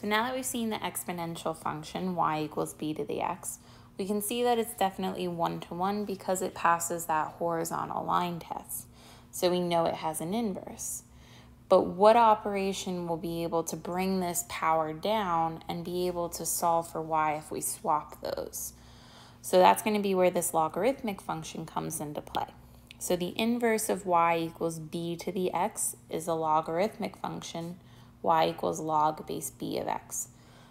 So now that we've seen the exponential function y equals b to the x, we can see that it's definitely one-to-one -one because it passes that horizontal line test. So we know it has an inverse. But what operation will be able to bring this power down and be able to solve for y if we swap those? So that's going to be where this logarithmic function comes into play. So the inverse of y equals b to the x is a logarithmic function y equals log base b of x.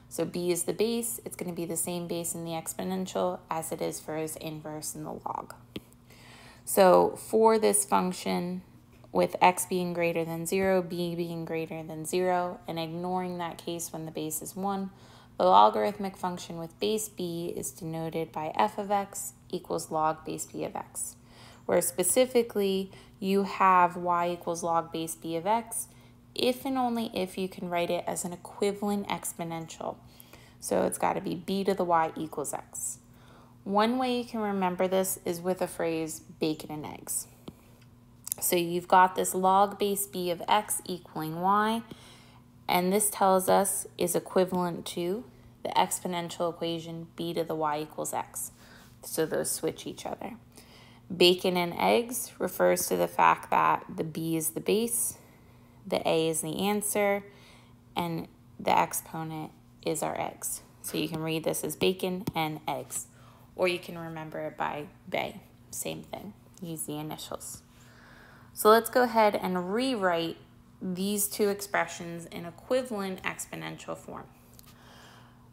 So b is the base, it's going to be the same base in the exponential as it is for its inverse in the log. So for this function, with x being greater than 0, b being greater than 0, and ignoring that case when the base is 1, the logarithmic function with base b is denoted by f of x equals log base b of x, where specifically you have y equals log base b of x, if and only if you can write it as an equivalent exponential. So it's got to be b to the y equals x. One way you can remember this is with a phrase bacon and eggs. So you've got this log base b of x equaling y, and this tells us is equivalent to the exponential equation b to the y equals x. So those switch each other. Bacon and eggs refers to the fact that the b is the base the A is the answer, and the exponent is our x. So you can read this as bacon and eggs, or you can remember it by BAE, same thing, use the initials. So let's go ahead and rewrite these two expressions in equivalent exponential form.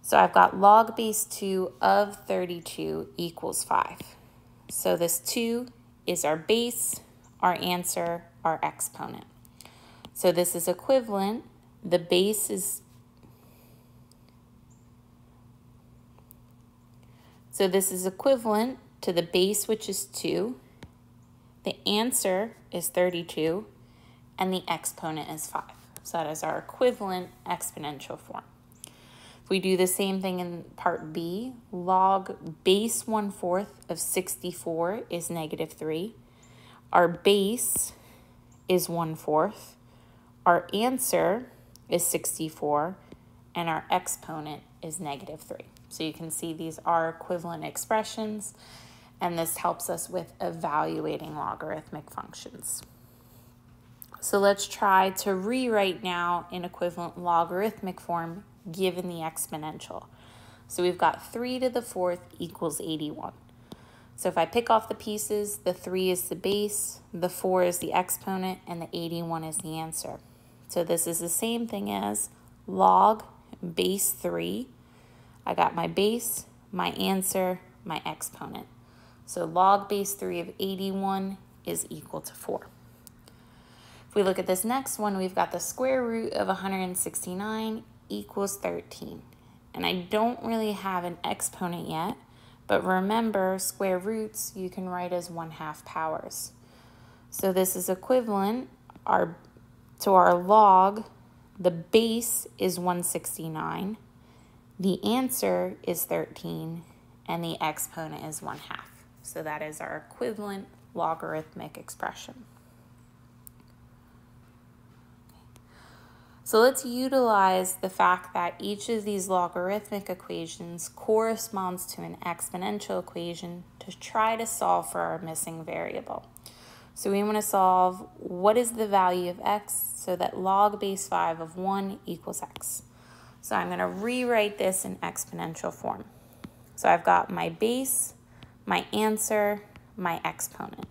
So I've got log base 2 of 32 equals 5. So this 2 is our base, our answer, our exponent. So this is equivalent. The base is, so this is equivalent to the base, which is 2. The answer is 32, and the exponent is 5. So that is our equivalent exponential form. If we do the same thing in part B, log base 1 fourth of 64 is negative 3. Our base is 1 fourth. Our answer is 64 and our exponent is negative 3. So you can see these are equivalent expressions and this helps us with evaluating logarithmic functions. So let's try to rewrite now in equivalent logarithmic form given the exponential. So we've got 3 to the fourth equals 81. So if I pick off the pieces, the 3 is the base, the 4 is the exponent, and the 81 is the answer. So this is the same thing as log base 3. I got my base, my answer, my exponent. So log base 3 of 81 is equal to 4. If we look at this next one, we've got the square root of 169 equals 13. And I don't really have an exponent yet, but remember square roots you can write as 1 half powers. So this is equivalent, our so our log, the base is 169, the answer is 13, and the exponent is 1 half. So that is our equivalent logarithmic expression. So let's utilize the fact that each of these logarithmic equations corresponds to an exponential equation to try to solve for our missing variable. So we want to solve what is the value of x so that log base 5 of 1 equals x. So I'm going to rewrite this in exponential form. So I've got my base, my answer, my exponent.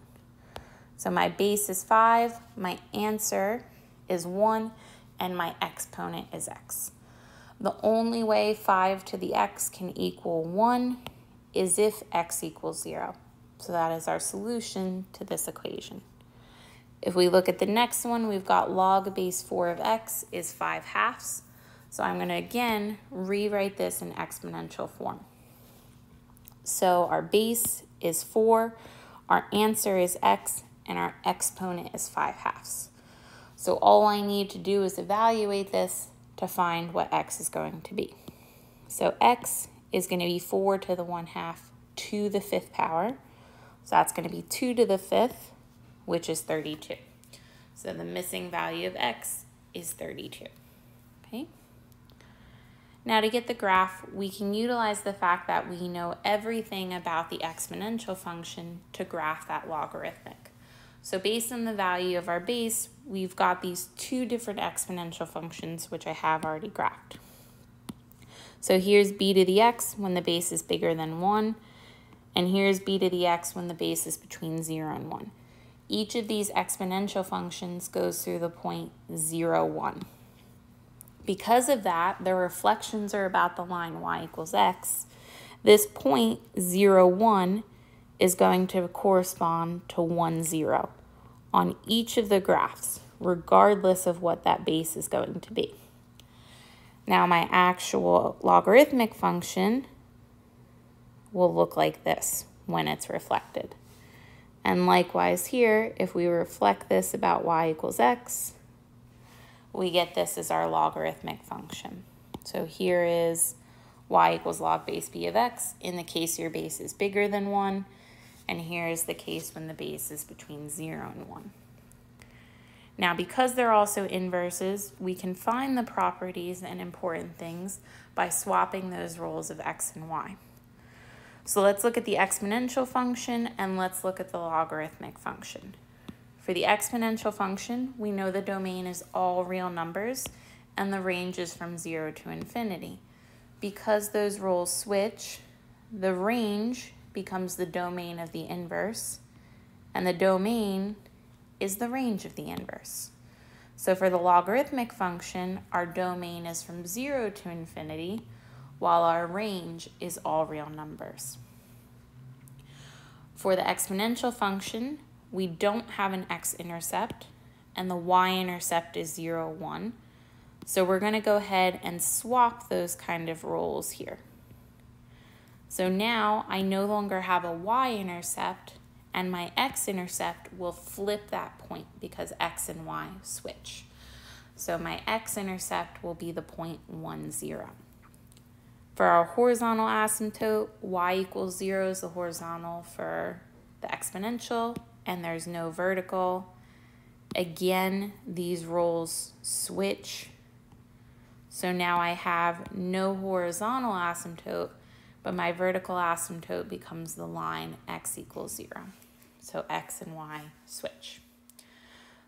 So my base is 5, my answer is 1, and my exponent is x. The only way 5 to the x can equal 1 is if x equals 0. So that is our solution to this equation. If we look at the next one, we've got log base 4 of x is 5 halves. So I'm going to again rewrite this in exponential form. So our base is 4, our answer is x, and our exponent is 5 halves. So all I need to do is evaluate this to find what x is going to be. So x is going to be 4 to the 1 half to the fifth power. So that's going to be 2 to the fifth, which is 32. So the missing value of x is 32. Okay. Now to get the graph, we can utilize the fact that we know everything about the exponential function to graph that logarithmic. So based on the value of our base, we've got these two different exponential functions, which I have already graphed. So here's b to the x when the base is bigger than 1, and here's b to the x when the base is between 0 and 1. Each of these exponential functions goes through the point 0, 1. Because of that, the reflections are about the line y equals x. This point 0, 1 is going to correspond to 1, 0 on each of the graphs, regardless of what that base is going to be. Now my actual logarithmic function will look like this when it's reflected. And likewise here, if we reflect this about y equals x, we get this as our logarithmic function. So here is y equals log base b of x in the case your base is bigger than 1, and here is the case when the base is between 0 and 1. Now, because they're also inverses, we can find the properties and important things by swapping those roles of x and y. So let's look at the exponential function and let's look at the logarithmic function. For the exponential function, we know the domain is all real numbers and the range is from 0 to infinity. Because those roles switch, the range becomes the domain of the inverse, and the domain is the range of the inverse. So for the logarithmic function, our domain is from 0 to infinity, while our range is all real numbers. For the exponential function, we don't have an x-intercept and the y-intercept is 0, 1. So we're going to go ahead and swap those kind of roles here. So now I no longer have a y-intercept and my x-intercept will flip that point because x and y switch. So my x-intercept will be the point 1, 0. For our horizontal asymptote, y equals 0 is the horizontal for the exponential, and there's no vertical. Again, these roles switch. So now I have no horizontal asymptote, but my vertical asymptote becomes the line x equals 0. So x and y switch.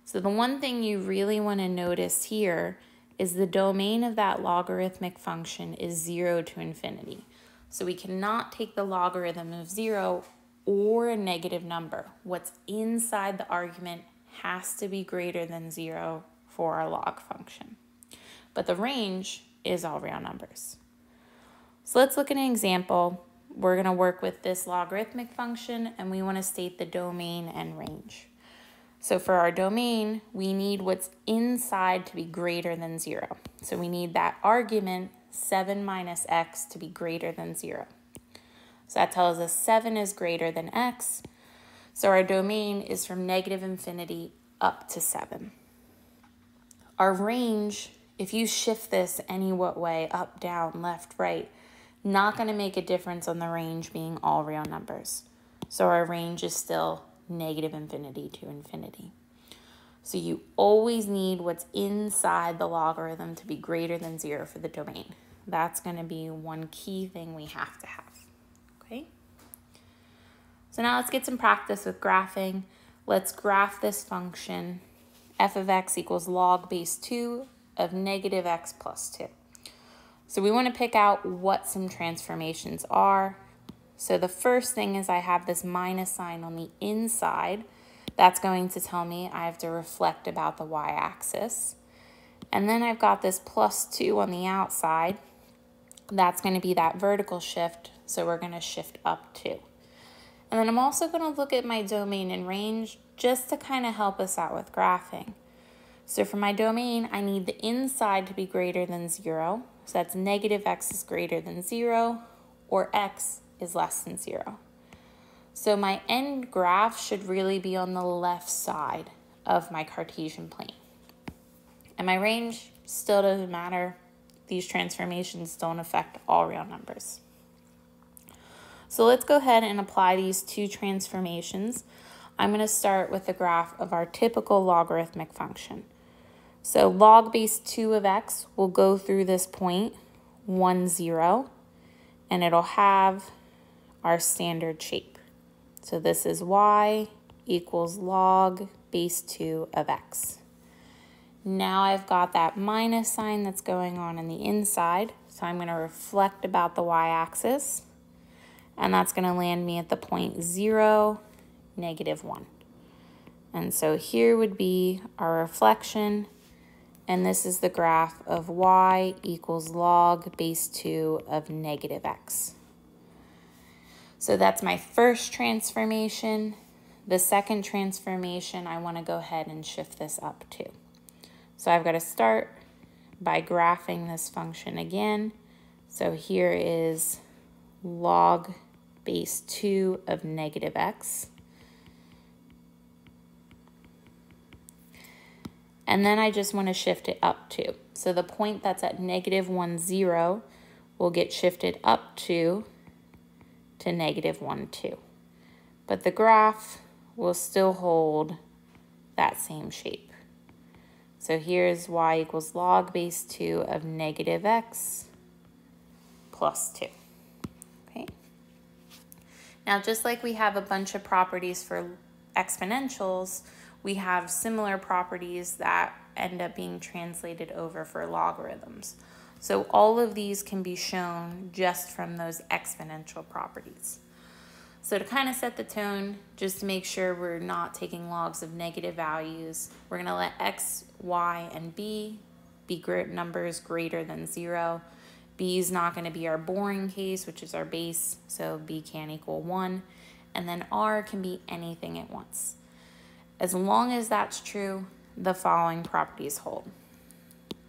So the one thing you really want to notice here is the domain of that logarithmic function is 0 to infinity. So we cannot take the logarithm of 0 or a negative number. What's inside the argument has to be greater than 0 for our log function. But the range is all real numbers. So let's look at an example. We're going to work with this logarithmic function and we want to state the domain and range. So for our domain, we need what's inside to be greater than 0. So we need that argument 7 minus x to be greater than 0. So that tells us 7 is greater than x. So our domain is from negative infinity up to 7. Our range, if you shift this any what way, up, down, left, right, not going to make a difference on the range being all real numbers. So our range is still negative infinity to infinity. So you always need what's inside the logarithm to be greater than zero for the domain. That's going to be one key thing we have to have. Okay? So now let's get some practice with graphing. Let's graph this function f of x equals log base 2 of negative x plus 2. So we want to pick out what some transformations are. So the first thing is I have this minus sign on the inside. That's going to tell me I have to reflect about the y-axis. And then I've got this plus 2 on the outside. That's going to be that vertical shift, so we're going to shift up 2. And then I'm also going to look at my domain and range just to kind of help us out with graphing. So for my domain, I need the inside to be greater than 0. So that's negative x is greater than 0, or x is less than 0. So my end graph should really be on the left side of my Cartesian plane. And my range still doesn't matter. These transformations don't affect all real numbers. So let's go ahead and apply these two transformations. I'm going to start with the graph of our typical logarithmic function. So log base 2 of x will go through this point, 1, 0, and it'll have our standard shape. So this is y equals log base 2 of x. Now I've got that minus sign that's going on in the inside, so I'm going to reflect about the y-axis, and that's going to land me at the point 0, negative 1. And so here would be our reflection, and this is the graph of y equals log base 2 of negative x. So that's my first transformation. The second transformation, I want to go ahead and shift this up to. So I've got to start by graphing this function again. So here is log base 2 of negative x. And then I just want to shift it up to. So the point that's at negative 1, 0 will get shifted up to, to negative 1, 2. But the graph will still hold that same shape. So here's y equals log base 2 of negative x plus 2. Okay. Now, just like we have a bunch of properties for exponentials, we have similar properties that end up being translated over for logarithms. So all of these can be shown just from those exponential properties. So to kind of set the tone, just to make sure we're not taking logs of negative values, we're going to let x, y, and b be numbers greater than 0. b is not going to be our boring case, which is our base, so b can't equal 1. And then r can be anything it wants. As long as that's true, the following properties hold.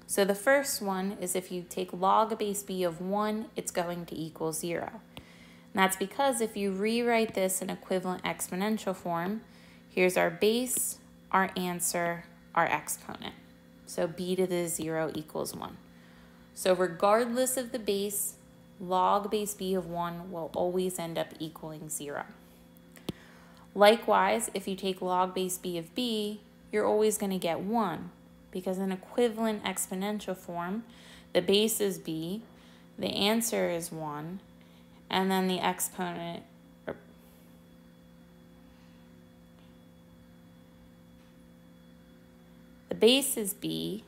So the first one is if you take log base b of 1, it's going to equal 0. And that's because if you rewrite this in equivalent exponential form, here's our base, our answer, our exponent. So b to the 0 equals 1. So regardless of the base, log base b of 1 will always end up equaling 0. Likewise, if you take log base b of b, you're always going to get 1 because in equivalent exponential form, the base is b, the answer is 1, and then the exponent er, the base is b,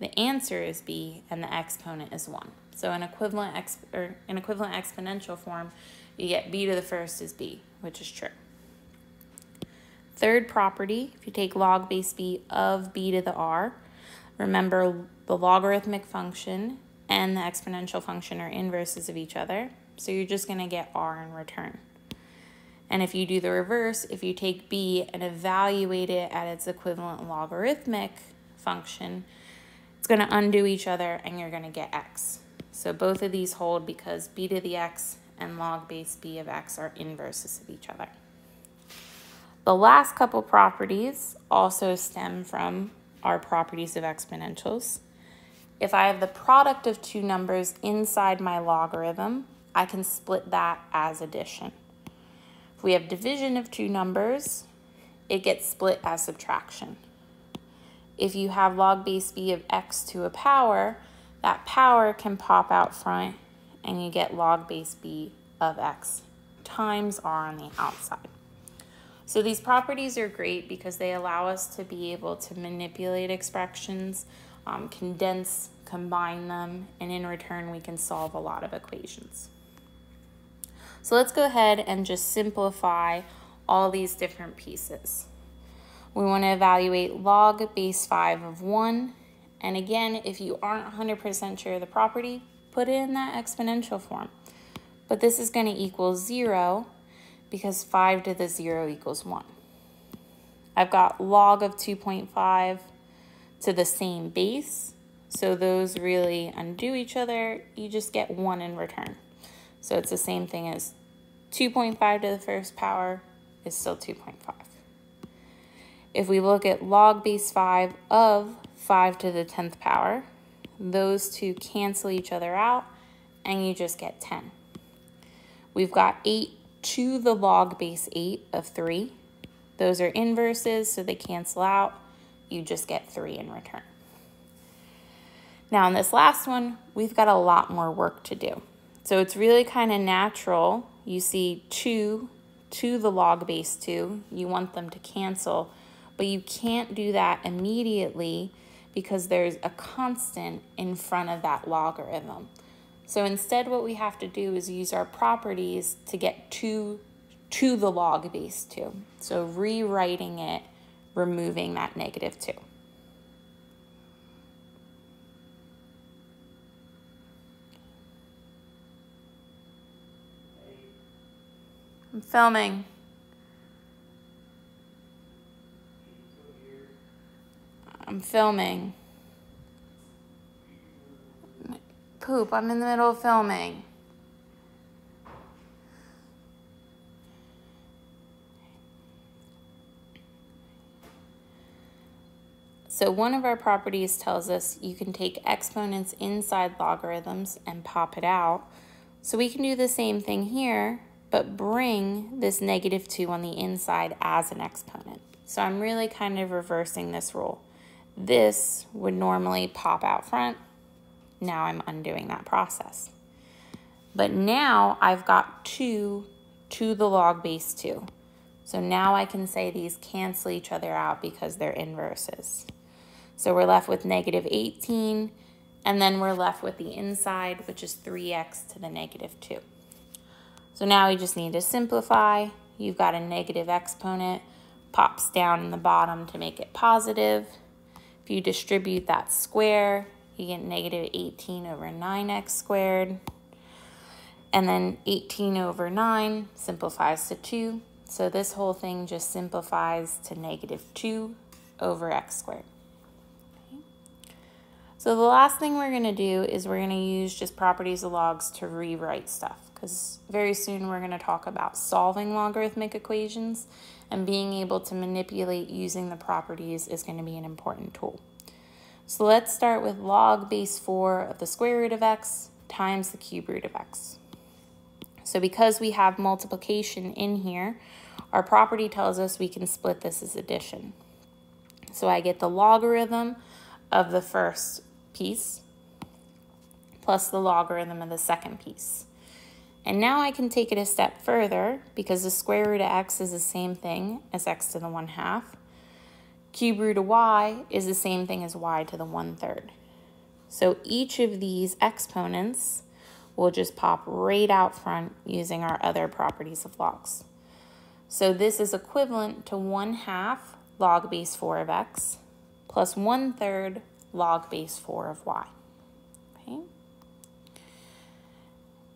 the answer is b, and the exponent is 1. So an equivalent ex er, or an equivalent exponential form, you get b to the first is b, which is true. Third property, if you take log base b of b to the r, remember the logarithmic function and the exponential function are inverses of each other. So you're just going to get r in return. And if you do the reverse, if you take b and evaluate it at its equivalent logarithmic function, it's going to undo each other and you're going to get x. So both of these hold because b to the x and log base b of x are inverses of each other. The last couple properties also stem from our properties of exponentials. If I have the product of two numbers inside my logarithm, I can split that as addition. If we have division of two numbers, it gets split as subtraction. If you have log base b of x to a power, that power can pop out front and you get log base b of x times r on the outside. So these properties are great because they allow us to be able to manipulate expressions, um, condense, combine them, and in return we can solve a lot of equations. So let's go ahead and just simplify all these different pieces. We want to evaluate log base 5 of 1. And again, if you aren't 100% sure of the property, put it in that exponential form. But this is going to equal 0 because 5 to the 0 equals 1. I've got log of 2.5 to the same base, so those really undo each other. You just get 1 in return. So it's the same thing as 2.5 to the first power is still 2.5. If we look at log base 5 of 5 to the 10th power, those two cancel each other out and you just get 10. We've got 8 to the log base 8 of 3. Those are inverses, so they cancel out. You just get 3 in return. Now in this last one, we've got a lot more work to do. So it's really kind of natural. You see 2 to the log base 2. You want them to cancel, but you can't do that immediately because there's a constant in front of that logarithm. So instead what we have to do is use our properties to get to, to the log base 2. So rewriting it, removing that negative 2. I'm filming. I'm filming. Poop, I'm in the middle of filming. So one of our properties tells us you can take exponents inside logarithms and pop it out. So we can do the same thing here, but bring this negative 2 on the inside as an exponent. So I'm really kind of reversing this rule. This would normally pop out front. Now I'm undoing that process. But now I've got 2 to the log base 2. So now I can say these cancel each other out because they're inverses. So we're left with negative 18, and then we're left with the inside, which is 3x to the negative 2. So now we just need to simplify. You've got a negative exponent, pops down in the bottom to make it positive. If you distribute that square, you get negative 18 over 9x squared. And then 18 over 9 simplifies to 2. So this whole thing just simplifies to negative 2 over x squared. So the last thing we're going to do is we're going to use just properties of logs to rewrite stuff because very soon we're going to talk about solving logarithmic equations and being able to manipulate using the properties is going to be an important tool. So let's start with log base 4 of the square root of x times the cube root of x. So because we have multiplication in here, our property tells us we can split this as addition. So I get the logarithm of the first piece plus the logarithm of the second piece. And now I can take it a step further because the square root of x is the same thing as x to the 1 half. Cube root of y is the same thing as y to the 1 third. So each of these exponents will just pop right out front using our other properties of logs. So this is equivalent to 1 half log base 4 of x plus 1 third log base 4 of y. Okay.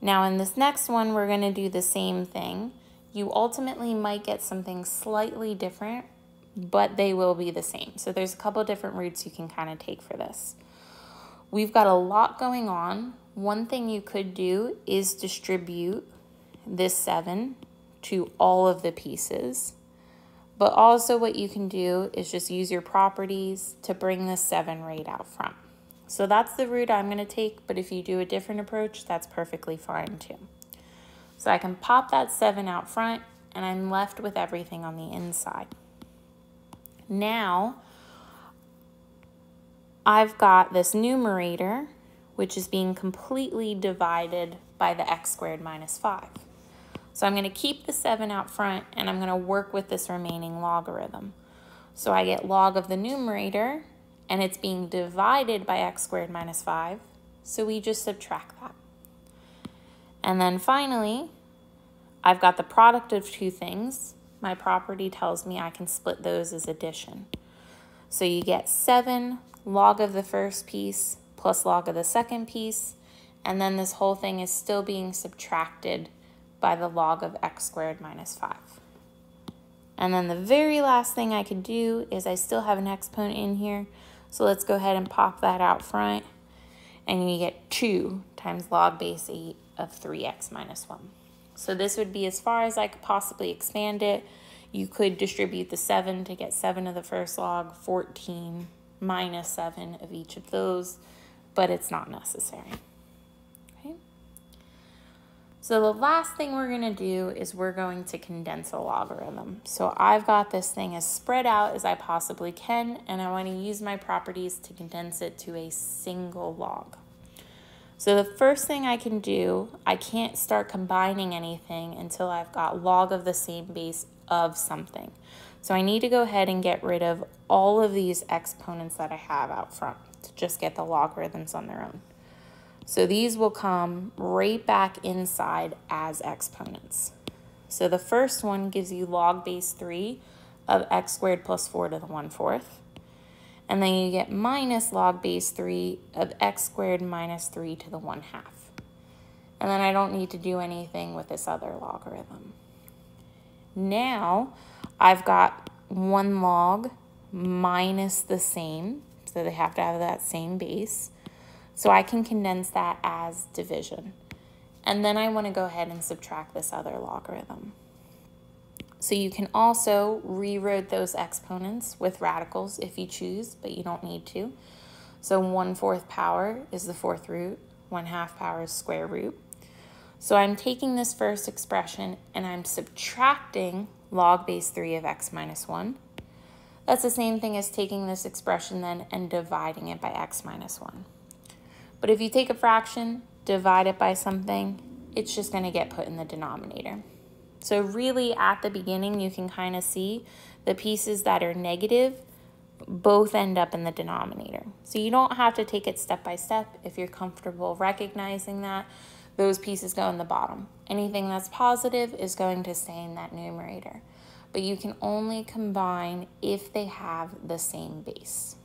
Now in this next one, we're going to do the same thing. You ultimately might get something slightly different, but they will be the same. So there's a couple different routes you can kind of take for this. We've got a lot going on. One thing you could do is distribute this 7 to all of the pieces. But also what you can do is just use your properties to bring the 7 right out front. So that's the route I'm going to take, but if you do a different approach, that's perfectly fine too. So I can pop that 7 out front, and I'm left with everything on the inside. Now, I've got this numerator, which is being completely divided by the x squared minus 5. So I'm going to keep the 7 out front, and I'm going to work with this remaining logarithm. So I get log of the numerator, and it's being divided by x squared minus 5, so we just subtract that. And then finally, I've got the product of two things. My property tells me I can split those as addition. So you get 7 log of the first piece plus log of the second piece, and then this whole thing is still being subtracted by the log of x squared minus 5. And then the very last thing I could do is I still have an exponent in here, so let's go ahead and pop that out front. And you get 2 times log base 8 of 3x minus 1. So this would be as far as I could possibly expand it. You could distribute the 7 to get 7 of the first log, 14 minus 7 of each of those, but it's not necessary. Okay. So the last thing we're going to do is we're going to condense a logarithm. So I've got this thing as spread out as I possibly can, and I want to use my properties to condense it to a single log. So the first thing I can do, I can't start combining anything until I've got log of the same base of something. So I need to go ahead and get rid of all of these exponents that I have out front to just get the logarithms on their own. So these will come right back inside as exponents. So the first one gives you log base 3 of x squared plus 4 to the 1 fourth. And then you get minus log base 3 of x squared minus 3 to the 1 half. And then I don't need to do anything with this other logarithm. Now I've got 1 log minus the same, so they have to have that same base. So I can condense that as division. And then I want to go ahead and subtract this other logarithm. So you can also rewrite those exponents with radicals if you choose, but you don't need to. So 1 fourth power is the fourth root, 1 half power is square root. So I'm taking this first expression and I'm subtracting log base 3 of x minus 1. That's the same thing as taking this expression then and dividing it by x minus 1. But if you take a fraction, divide it by something, it's just going to get put in the denominator. So really at the beginning, you can kind of see the pieces that are negative both end up in the denominator. So you don't have to take it step by step. If you're comfortable recognizing that, those pieces go in the bottom. Anything that's positive is going to stay in that numerator. But you can only combine if they have the same base.